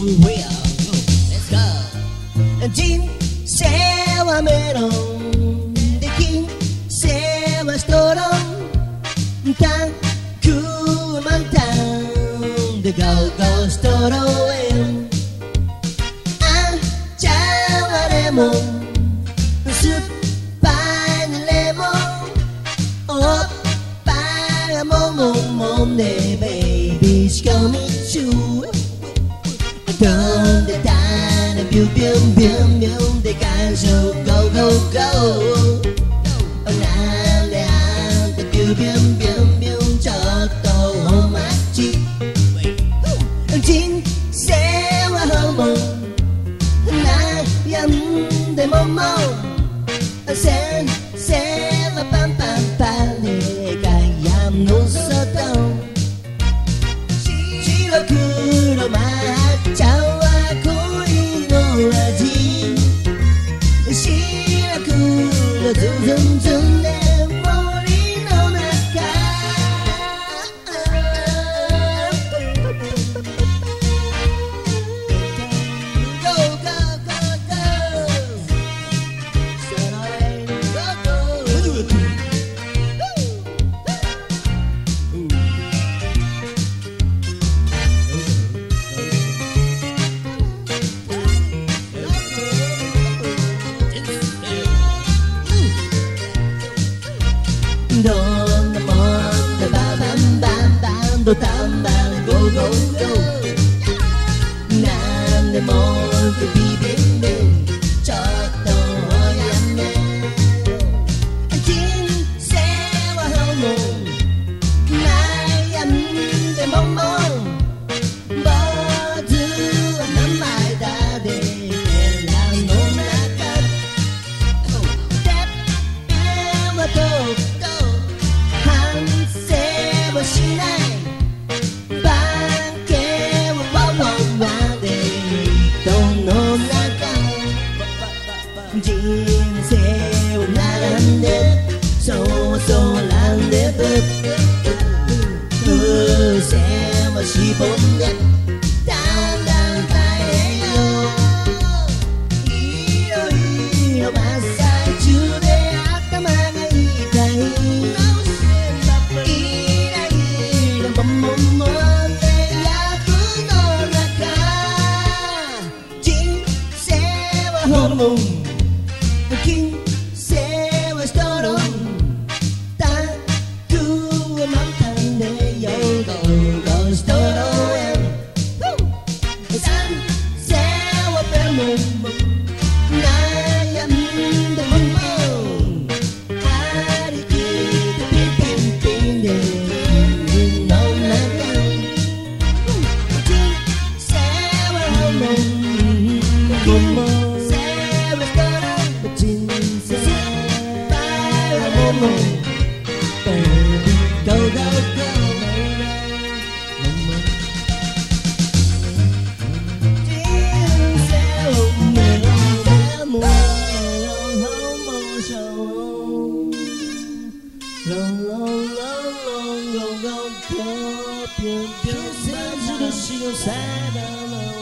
everywhere. Go, let's go. Jim se va a Meron, de King se va a Storon, tan cool tan de Go Go Storoen. Ah, chavaremos. baby's coming soon. Donde están? Biu, biu, biu, biu Descanso, go, go, go Onde ande? Biu, biu, biu, biu Cho tô hô mát chi Chính sẽ là hô mù Là yam đầy mô mô Sen, sen She could do them disfrutar. 人生を並んでそうそう並んでぶ風船を絞ってだんだん変えよう。いろいろ真っ最中で頭が痛い。イライラもももで役の中人生はホルモン Side of love.